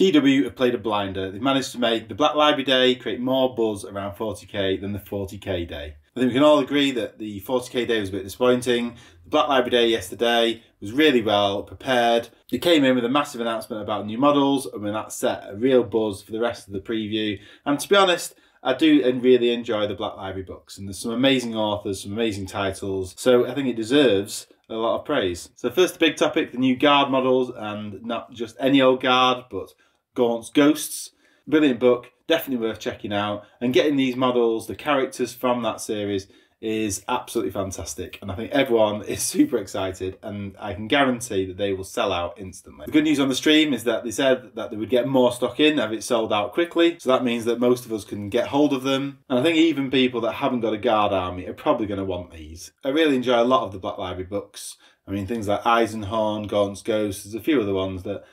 GW have played a blinder. They've managed to make the Black Library Day create more buzz around 40k than the 40k day. I think we can all agree that the 40k day was a bit disappointing. The Black Library Day yesterday was really well prepared. They came in with a massive announcement about new models, and when that set a real buzz for the rest of the preview. And to be honest, I do and really enjoy the Black Library books, and there's some amazing authors, some amazing titles. So I think it deserves a lot of praise. So first, the big topic: the new guard models, and not just any old guard, but Gaunt's Ghosts. Brilliant book, definitely worth checking out. And getting these models, the characters from that series, is absolutely fantastic. And I think everyone is super excited, and I can guarantee that they will sell out instantly. The good news on the stream is that they said that they would get more stock in if it sold out quickly. So that means that most of us can get hold of them. And I think even people that haven't got a guard army are probably going to want these. I really enjoy a lot of the Black Library books. I mean, things like Eisenhorn, Gaunt's Ghost, there's a few other ones that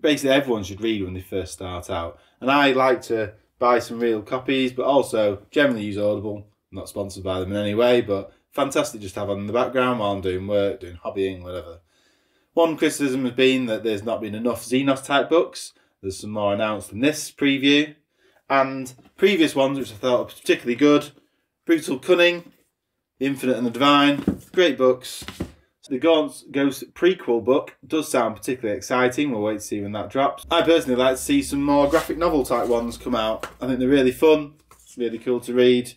basically everyone should read when they first start out. And I like to buy some real copies, but also generally use Audible. I'm not sponsored by them in any way, but fantastic just to have on in the background while I'm doing work, doing hobbying, whatever. One criticism has been that there's not been enough Xenos type books. There's some more announced in this preview. And previous ones, which I thought were particularly good Brutal Kunnin, The Infinite and the Divine, great books. The Gaunt's Ghost prequel book does sound particularly exciting. We'll wait to see when that drops. I personally like to see some more graphic novel type ones come out. I think they're really fun, it's really cool to read.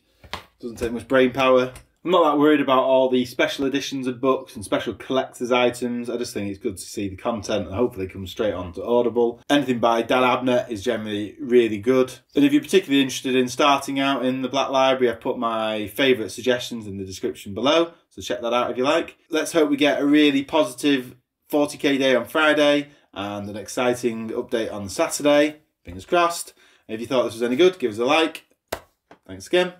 Doesn't take much brain power. I'm not that worried about all the special editions of books and special collector's items. I just think it's good to see the content and hopefully come straight on to Audible. Anything by Dan Abnett is generally really good. And if you're particularly interested in starting out in the Black Library, I've put my favourite suggestions in the description below. So check that out if you like. Let's hope we get a really positive 40k day on Friday and an exciting update on Saturday. Fingers crossed. If you thought this was any good, give us a like. Thanks again.